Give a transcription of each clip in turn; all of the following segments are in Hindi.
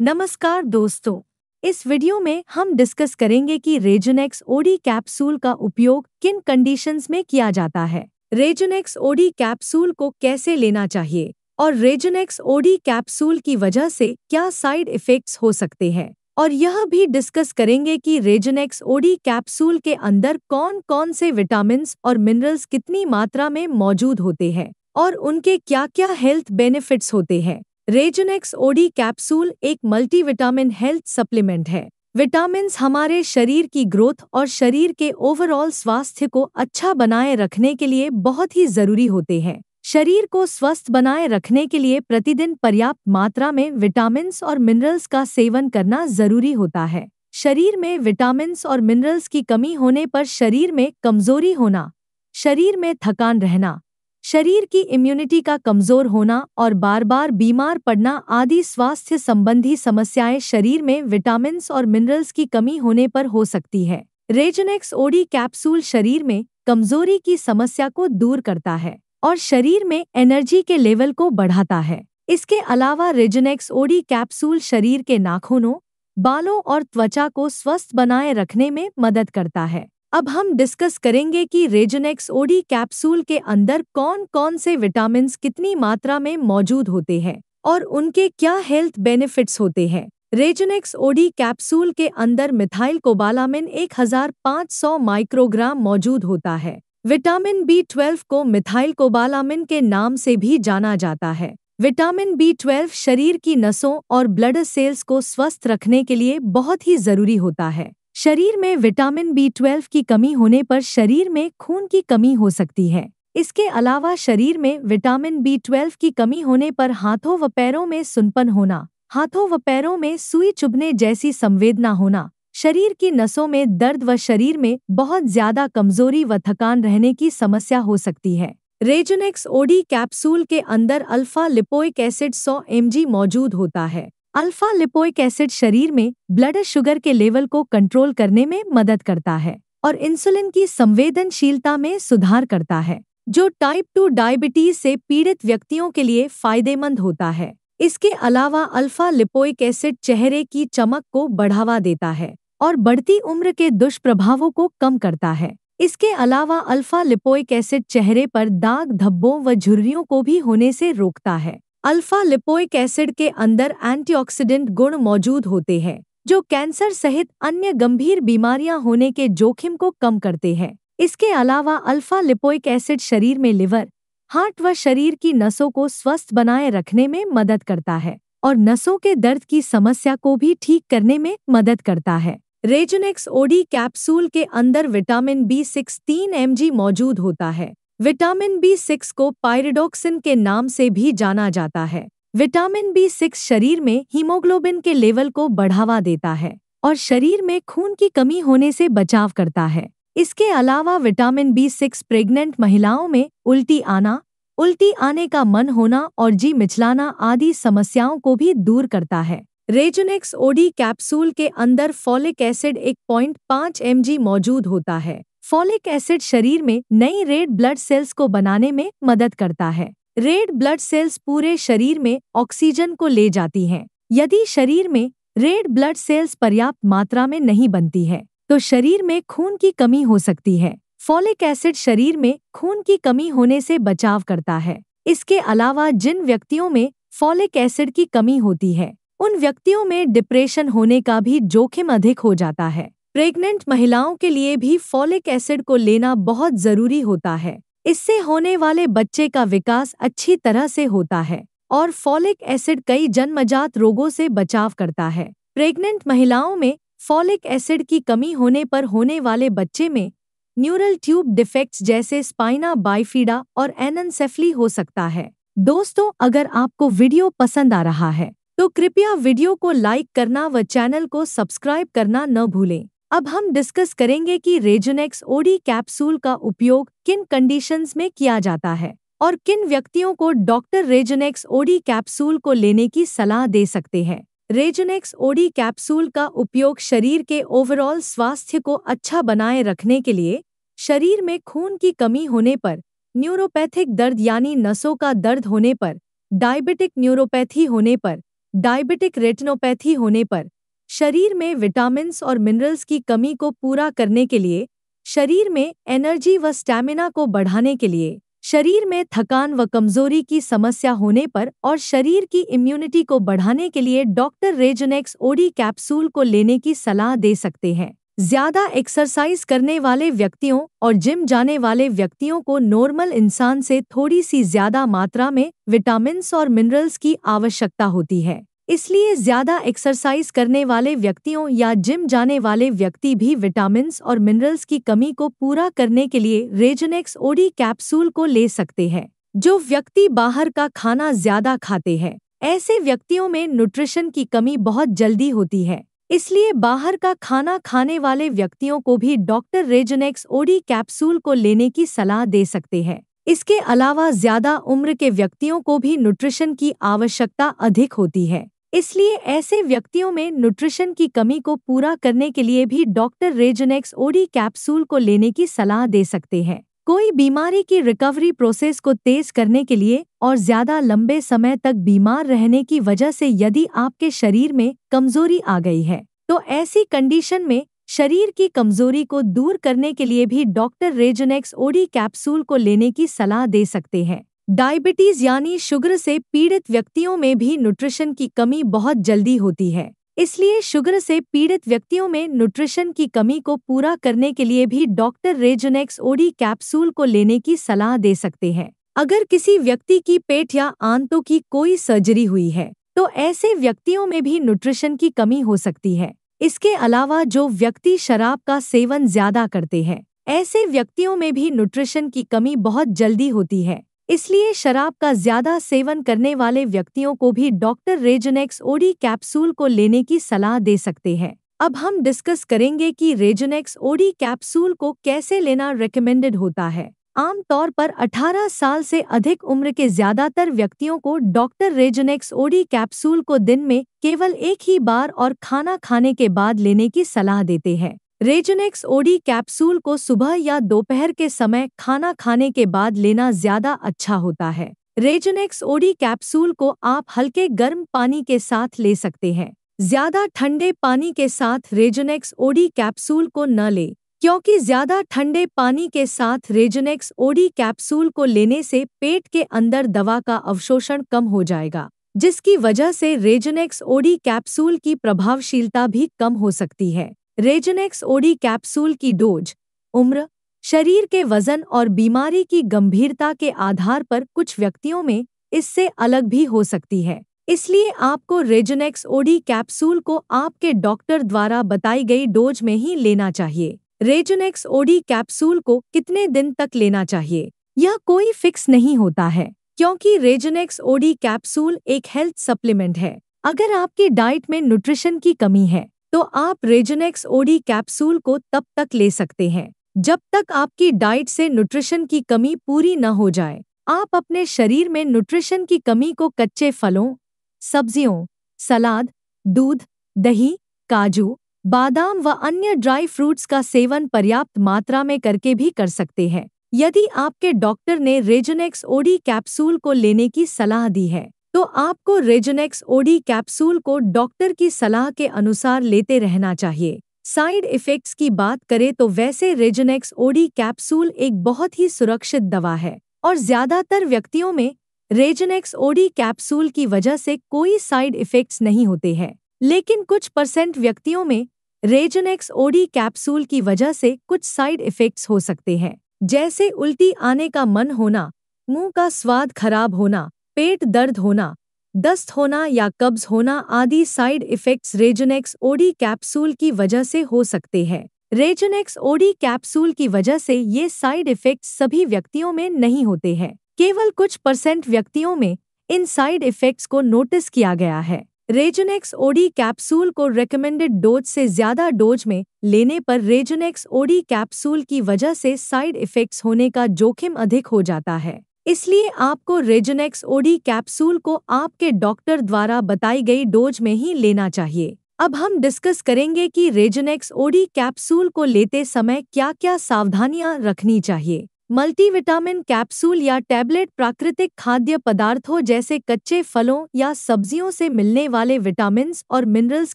नमस्कार दोस्तों, इस वीडियो में हम डिस्कस करेंगे कि रेजोनेक्स ओडी कैप्सूल का उपयोग किन कंडीशंस में किया जाता है। रेजोनेक्स ओडी कैप्सूल को कैसे लेना चाहिए और रेजोनेक्स ओडी कैप्सूल की वजह से क्या साइड इफेक्ट्स हो सकते हैं। और यह भी डिस्कस करेंगे कि रेजोनेक्स ओडी कैप्सूल के अंदर कौन कौन से विटामिन और मिनरल्स कितनी मात्रा में मौजूद होते हैं और उनके क्या क्या हेल्थ बेनिफिट्स होते हैं। रेजोनेक्स ओडी कैप्सूल एक मल्टीविटामिन हेल्थ सप्लीमेंट है। विटामिन हमारे शरीर की ग्रोथ और शरीर के ओवरऑल स्वास्थ्य को अच्छा बनाए रखने के लिए बहुत ही ज़रूरी होते हैं। शरीर को स्वस्थ बनाए रखने के लिए प्रतिदिन पर्याप्त मात्रा में विटामिन और मिनरल्स का सेवन करना ज़रूरी होता है। शरीर में विटामिन और मिनरल्स की कमी होने पर शरीर में कमज़ोरी होना, शरीर में थकान रहना शरीर की इम्यूनिटी का कमज़ोर होना और बार बार बीमार पड़ना आदि स्वास्थ्य संबंधी समस्याएँ शरीर में विटामिन और मिनरल्स की कमी होने पर हो सकती है। रेजनेक्स ओडी कैप्सूल शरीर में कमज़ोरी की समस्या को दूर करता है और शरीर में एनर्जी के लेवल को बढ़ाता है। इसके अलावा रेजनेक्स ओडी कैप्सूल शरीर के नाखूनों, बालों और त्वचा को स्वस्थ बनाए रखने में मदद करता है। अब हम डिस्कस करेंगे कि रेजनेक्स ओडी कैप्सूल के अंदर कौन कौन से विटामिन कितनी मात्रा में मौजूद होते हैं और उनके क्या हेल्थ बेनिफिट्स होते हैं। रेजनेक्स ओडी कैप्सूल के अंदर मिथाइल कोबालामिन 1500 माइक्रोग्राम मौजूद होता है। विटामिन बी ट्वेल्व को मिथाइल कोबालामिन के नाम से भी जाना जाता है। विटामिन बी ट्वेल्व शरीर की नसों और ब्लड सेल्स को स्वस्थ रखने के लिए बहुत ही ज़रूरी होता है। शरीर में विटामिन बी ट्वेल्व की कमी होने पर शरीर में खून की कमी हो सकती है। इसके अलावा शरीर में विटामिन बी ट्वेल्व की कमी होने पर हाथों व पैरों में सुनपन होना, हाथों व पैरों में सुई चुभने जैसी संवेदना होना, शरीर की नसों में दर्द व शरीर में बहुत ज़्यादा कमज़ोरी व थकान रहने की समस्या हो सकती है। रेजोनेक्स ओडी कैप्सूल के अंदर अल्फ़ा लिपोइक एसिड 100 एम मौजूद होता है। अल्फ़ा लिपोइक एसिड शरीर में ब्लड शुगर के लेवल को कंट्रोल करने में मदद करता है और इंसुलिन की संवेदनशीलता में सुधार करता है, जो टाइप टू डायबिटीज़ से पीड़ित व्यक्तियों के लिए फ़ायदेमंद होता है। इसके अलावा अल्फ़ा लिपोइक एसिड चेहरे की चमक को बढ़ावा देता है और बढ़ती उम्र के दुष्प्रभावों को कम करता है। इसके अलावा अल्फ़ा लिपोइक एसिड चेहरे पर दाग, धब्बों व झुर्रियों को भी होने से रोकता है। अल्फ़ा लिपोइक एसिड के अंदर एंटीऑक्सीडेंट गुण मौजूद होते हैं, जो कैंसर सहित अन्य गंभीर बीमारियाँ होने के जोखिम को कम करते हैं। इसके अलावा अल्फ़ा लिपोइक एसिड शरीर में लिवर, हार्ट व शरीर की नसों को स्वस्थ बनाए रखने में मदद करता है और नसों के दर्द की समस्या को भी ठीक करने में मदद करता है। रेजनेक्स ओडी कैप्सूल के अंदर विटामिन बी सिक्स तीन एम मौजूद होता है विटामिन बी सिक्स को पायरिडोक्सिन के नाम से भी जाना जाता है। विटामिन बी सिक्स शरीर में हीमोग्लोबिन के लेवल को बढ़ावा देता है और शरीर में खून की कमी होने से बचाव करता है। इसके अलावा विटामिन बी सिक्स प्रेग्नेंट महिलाओं में उल्टी आना, उल्टी आने का मन होना और जी मिचलाना आदि समस्याओं को भी दूर करता है। रेजोनेक्स ओडी कैप्सूल के अंदर फॉलिक एसिड एक पॉइंट मौजूद होता है। फॉलिक एसिड शरीर में नई रेड ब्लड सेल्स को बनाने में मदद करता है। रेड ब्लड सेल्स पूरे शरीर में ऑक्सीजन को ले जाती हैं। यदि शरीर में रेड ब्लड सेल्स पर्याप्त मात्रा में नहीं बनती है तो शरीर में खून की कमी हो सकती है। फॉलिक एसिड शरीर में खून की कमी होने से बचाव करता है। इसके अलावा जिन व्यक्तियों में फॉलिक एसिड की कमी होती है, उन व्यक्तियों में डिप्रेशन होने का भी जोखिम अधिक हो जाता है। प्रेग्नेंट महिलाओं के लिए भी फॉलिक एसिड को लेना बहुत ज़रूरी होता है। इससे होने वाले बच्चे का विकास अच्छी तरह से होता है और फॉलिक एसिड कई जन्मजात रोगों से बचाव करता है। प्रेग्नेंट महिलाओं में फॉलिक एसिड की कमी होने पर होने वाले बच्चे में न्यूरल ट्यूब डिफेक्ट्स जैसे स्पाइना बाइफीडा और एननसेफली हो सकता है। दोस्तों, अगर आपको वीडियो पसंद आ रहा है तो कृपया वीडियो को लाइक करना व चैनल को सब्सक्राइब करना न भूलें। अब हम डिस्कस करेंगे कि रेजोनेक्स ओडी कैप्सूल का उपयोग किन कंडीशंस में किया जाता है और किन व्यक्तियों को डॉक्टर रेजोनेक्स ओडी कैप्सूल को लेने की सलाह दे सकते हैं। रेजोनेक्स ओडी कैप्सूल का उपयोग शरीर के ओवरऑल स्वास्थ्य को अच्छा बनाए रखने के लिए, शरीर में खून की कमी होने पर न्यूरोपैथिक दर्द यानी नसों का दर्द होने पर डायबिटिक न्यूरोपैथी होने पर डायबिटिक रेटिनोपैथी होने पर शरीर में विटामिन्स और मिनरल्स की कमी को पूरा करने के लिए, शरीर में एनर्जी व स्टैमिना को बढ़ाने के लिए, शरीर में थकान व कमज़ोरी की समस्या होने पर और शरीर की इम्यूनिटी को बढ़ाने के लिए डॉक्टर रेजनेक्स ओडी कैप्सूल को लेने की सलाह दे सकते हैं। ज़्यादा एक्सरसाइज करने वाले व्यक्तियों और जिम जाने वाले व्यक्तियों को नॉर्मल इंसान से थोड़ी सी ज़्यादा मात्रा में विटामिन्स और मिनरल्स की आवश्यकता होती है। इसलिए ज़्यादा एक्सरसाइज करने वाले व्यक्तियों या जिम जाने वाले व्यक्ति भी विटामिन्स और मिनरल्स की कमी को पूरा करने के लिए रेजनेक्स ओडी कैप्सूल को ले सकते हैं, जो व्यक्ति बाहर का खाना ज़्यादा खाते हैं। ऐसे व्यक्तियों में न्यूट्रिशन की कमी बहुत जल्दी होती है, इसलिए बाहर का खाना खाने वाले व्यक्तियों को भी डॉक्टर रेजनेक्स ओडी कैप्सूल को लेने की सलाह दे सकते हैं। इसके अलावा ज़्यादा उम्र के व्यक्तियों को भी न्यूट्रिशन की आवश्यकता अधिक होती है। इसलिए ऐसे व्यक्तियों में न्यूट्रिशन की कमी को पूरा करने के लिए भी डॉक्टर रेजनेक्स ओडी कैप्सूल को लेने की सलाह दे सकते हैं। कोई बीमारी की रिकवरी प्रोसेस को तेज करने के लिए और ज़्यादा लंबे समय तक बीमार रहने की वजह से यदि आपके शरीर में कमज़ोरी आ गई है तो ऐसी कंडीशन में शरीर की कमज़ोरी को दूर करने के लिए भी डॉक्टर रेजनेक्स ओडी कैप्सूल को लेने की सलाह दे सकते हैं। डायबिटीज़ यानी शुगर से पीड़ित व्यक्तियों में भी न्यूट्रिशन की कमी बहुत जल्दी होती है। इसलिए शुगर से पीड़ित व्यक्तियों में न्यूट्रिशन की कमी को पूरा करने के लिए भी डॉक्टर रेजनेक्स ओडी कैप्सूल को लेने की सलाह दे सकते हैं। अगर किसी व्यक्ति की पेट या आंतों की कोई सर्जरी हुई है तो ऐसे व्यक्तियों में भी न्यूट्रिशन की कमी हो सकती है। इसके अलावा जो व्यक्ति शराब का सेवन ज़्यादा करते हैं, ऐसे व्यक्तियों में भी न्यूट्रिशन की कमी बहुत जल्दी होती है। इसलिए शराब का ज़्यादा सेवन करने वाले व्यक्तियों को भी डॉक्टर रेजनेक्स ओडी कैप्सूल को लेने की सलाह दे सकते हैं। अब हम डिस्कस करेंगे कि रेजनेक्स ओडी कैप्सूल को कैसे लेना रिकमेंडेड होता है। आमतौर पर 18 साल से अधिक उम्र के ज़्यादातर व्यक्तियों को डॉक्टर रेजनेक्स ओडी कैप्सूल को दिन में केवल एक ही बार और खाना खाने के बाद लेने की सलाह देते हैं। रेजनेक्स ओडी कैप्सूल को सुबह या दोपहर के समय खाना खाने के बाद लेना ज़्यादा अच्छा होता है। रेजनेक्स ओडी कैप्सूल को आप हल्के गर्म पानी के साथ ले सकते हैं। ज़्यादा ठंडे पानी के साथ रेजनेक्स ओडी कैप्सूल को न ले, क्योंकि ज़्यादा ठंडे पानी के साथ रेजनेक्स ओडी कैप्सूल को लेने से पेट के अंदर दवा का अवशोषण कम हो जाएगा, जिसकी वजह से रेजनेक्स ओडी कैप्सूल की प्रभावशीलता भी कम हो सकती है। रेजनेक्स ओडी कैप्सूल की डोज, उम्र, शरीर के वज़न और बीमारी की गंभीरता के आधार पर कुछ व्यक्तियों में इससे अलग भी हो सकती है। इसलिए आपको रेजनेक्स ओडी कैप्सूल को आपके डॉक्टर द्वारा बताई गई डोज में ही लेना चाहिए। रेजनेक्स ओडी कैप्सूल को कितने दिन तक लेना चाहिए, यह कोई फिक्स नहीं होता है, क्योंकि रेजनेक्स ओडी कैप्सूल एक हेल्थ सप्लीमेंट है। अगर आपकी डाइट में न्यूट्रिशन की कमी है तो आप रेजनेक्स ओडी कैप्सूल को तब तक ले सकते हैं, जब तक आपकी डाइट से न्यूट्रिशन की कमी पूरी न हो जाए। आप अपने शरीर में न्यूट्रिशन की कमी को कच्चे फलों, सब्जियों, सलाद, दूध, दही, काजू, बादाम व अन्य ड्राई फ्रूट्स का सेवन पर्याप्त मात्रा में करके भी कर सकते हैं। यदि आपके डॉक्टर ने रेजनेक्स ओडी कैप्सूल को लेने की सलाह दी है तो आपको रेजनेक्स ओडी कैप्सूल को डॉक्टर की सलाह के अनुसार लेते रहना चाहिए। साइड इफेक्ट्स की बात करें तो वैसे रेजनेक्स ओडी कैप्सूल एक बहुत ही सुरक्षित दवा है और ज़्यादातर व्यक्तियों में रेजनेक्स ओडी कैप्सूल की वजह से कोई साइड इफेक्ट्स नहीं होते हैं। लेकिन कुछ परसेंट व्यक्तियों में रेजनेक्स ओडी कैप्सूल की वजह से कुछ साइड इफेक्ट्स हो सकते हैं, जैसे उल्टी आने का मन होना, मुँह का स्वाद खराब होना पेट दर्द होना, दस्त होना या कब्ज होना आदि side effects Rejunex OD capsule की वजह से हो सकते हैं। रेजनेक्स ओडी कैप्सूल की वजह से ये साइड इफेक्ट्स सभी व्यक्तियों में नहीं होते हैं। केवल कुछ परसेंट व्यक्तियों में इन साइड इफेक्ट्स को नोटिस किया गया है। रेजनेक्स ओडी कैप्सूल को रेकमेंडेड डोज से ज़्यादा डोज में लेने पर रेजनेक्स ओडी कैप्सूल की वजह से साइड इफेक्ट्स होने का जोखिम अधिक हो जाता है। इसलिए आपको रेजनेक्स ओडी कैप्सूल को आपके डॉक्टर द्वारा बताई गई डोज में ही लेना चाहिए। अब हम डिस्कस करेंगे कि रेजनेक्स ओडी कैप्सूल को लेते समय क्या क्या सावधानियाँ रखनी चाहिए। मल्टीविटामिन कैप्सूल या टैबलेट प्राकृतिक खाद्य पदार्थों जैसे कच्चे फलों या सब्जियों से मिलने वाले विटामिन और मिनरल्स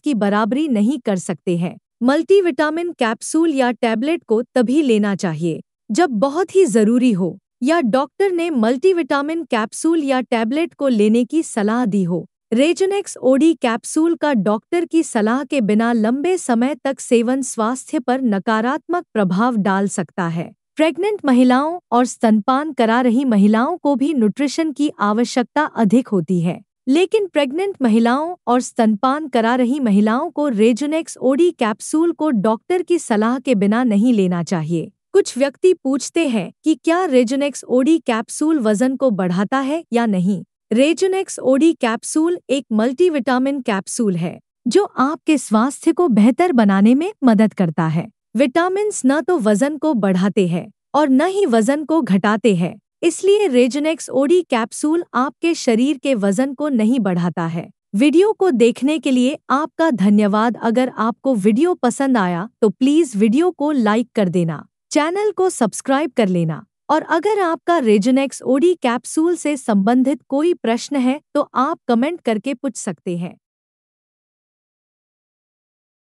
की बराबरी नहीं कर सकते हैं। मल्टीविटामिन कैप्सूल या टैबलेट को तभी लेना चाहिए, जब बहुत ही ज़रूरी हो। या डॉक्टर ने मल्टीविटामिन कैप्सूल या टैबलेट को लेने की सलाह दी हो। रेजनेक्स ओडी कैप्सूल का डॉक्टर की सलाह के बिना लंबे समय तक सेवन स्वास्थ्य पर नकारात्मक प्रभाव डाल सकता है। प्रेग्नेंट महिलाओं और स्तनपान करा रही महिलाओं को भी न्यूट्रिशन की आवश्यकता अधिक होती है। लेकिन प्रेग्नेंट महिलाओं और स्तनपान करा रही महिलाओं को रेजुनेक्स ओडी कैप्सूल को डॉक्टर की सलाह के बिना नहीं लेना चाहिए। कुछ व्यक्ति पूछते हैं कि क्या रेजुनेक्स ओडी कैप्सूल वज़न को बढ़ाता है या नहीं। रेजुनेक्स ओडी कैप्सूल एक मल्टीविटामिन कैप्सूल है, जो आपके स्वास्थ्य को बेहतर बनाने में मदद करता है। विटामिन न तो वज़न को बढ़ाते हैं और न ही वज़न को घटाते हैं, इसलिए रेजनेक्स ओडी कैप्सूल आपके शरीर के वज़न को नहीं बढ़ाता है। वीडियो को देखने के लिए आपका धन्यवाद। अगर आपको वीडियो पसंद आया तो प्लीज़ वीडियो को लाइक कर देना। चैनल को सब्सक्राइब कर लेना। और अगर आपका रेजनेक्स ओडी कैप्सूल से संबंधित कोई प्रश्न है तो आप कमेंट करके पूछ सकते हैं।